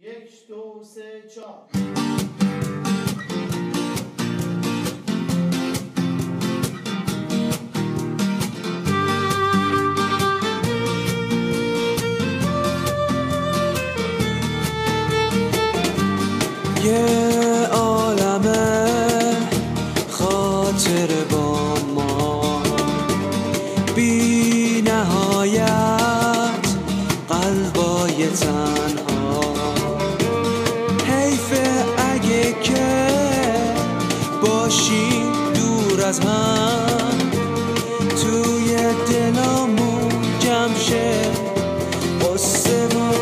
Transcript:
یک دو سه چهار. یه عالمه خاطر با ما. بی نهایت قلبای تنها باشیم دور از هم. توی دلامون جمع شه قصه و